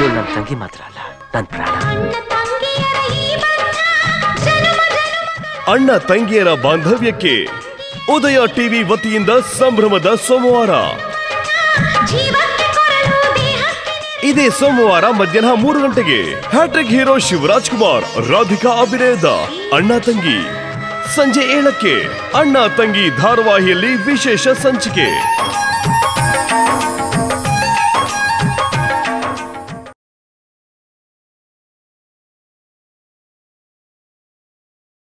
ಇವಳು ನನ್ನ ತಂಗಿ ಮಾತ್ರ ಅಲ್ಲ ನನ್ನ ಪ್ರಾಣ. ಅಣ್ಣ ತಂಗಿಯರ ಬಾಂಧವ್ಯಕ್ಕೆ ಉದಯ ಟಿವಿ ವತಿಯಿಂದ ಸಂಭ್ರಮದ ಸೋಮವಾರ. ಇದೇ ಸೋಮವಾರ ಮಧ್ಯಾಹ್ನ ಮೂರು ಗಂಟೆಗೆ hat trick hero Shivaraj Kumar Radhika ಅಭಿನಯದ ಅಣ್ಣ ತಂಗಿ. ಸಂಜೆ ಏಳಕ್ಕೆ ಅಣ್ಣ ತಂಗಿ ಧಾರಾವಾಹಿಯಲ್ಲಿ ವಿಶೇಷ ಸಂಚಿಕೆ.